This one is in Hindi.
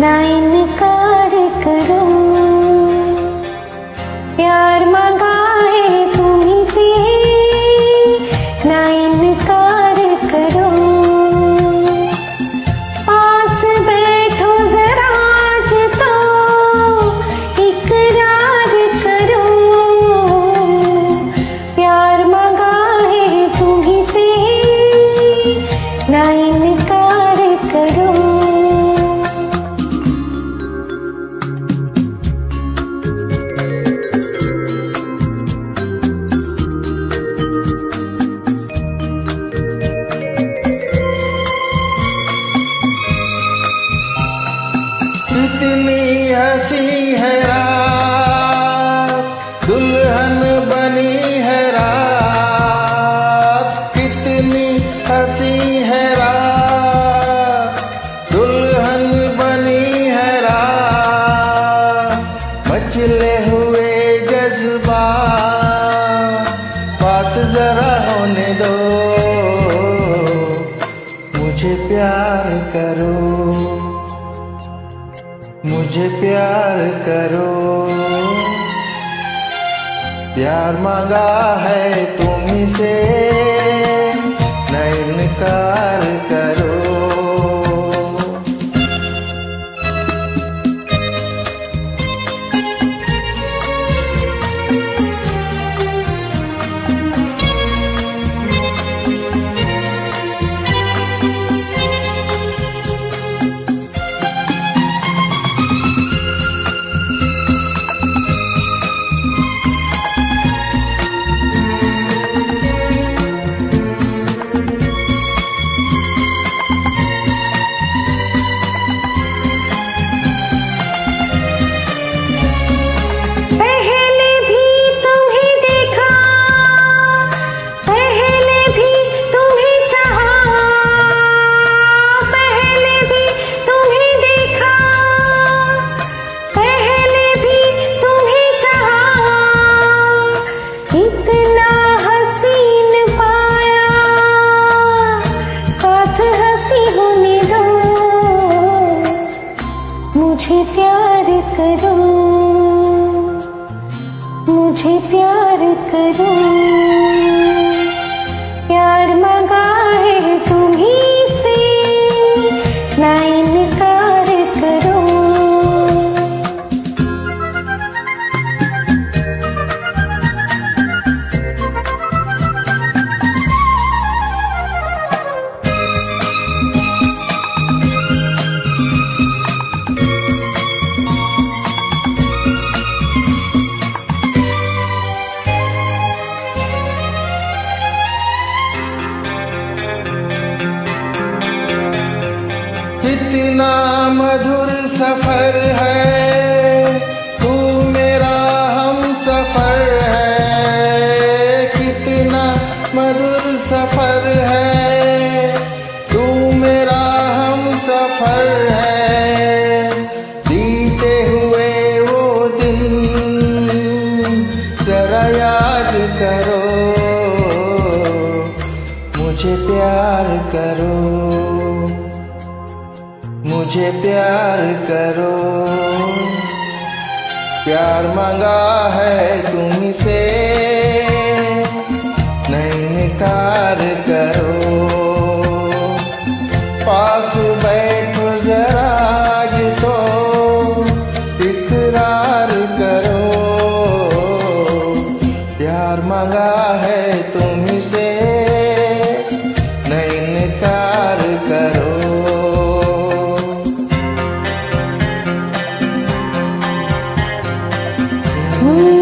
nine हसी है रात, दुल्हन बनी है रात। कितनी हसी है रात, दुल्हन बनी है रात। मचले हुए जज्बा बात जरा होने दो। मुझे प्यार करो। मुझे प्यार करो। प्यार मांगा है तुम इतना हसीन पाया। साथ हँसी होने दो। मुझे प्यार करो। मुझे प्यार करो। कितना मधुर सफ़र है। तू मेरा हम सफ़र है। कितना मधुर सफ़र है। तू मेरा हम सफ़र है। जीते हुए वो दिन, जरा याद करो। मुझे प्यार करो। मुझे प्यार करो। प्यार मांगा है तुम से कार करो। पास बैठो जराज तो इकरार करो। प्यार मांगा है तुमसे कार करो। Mm.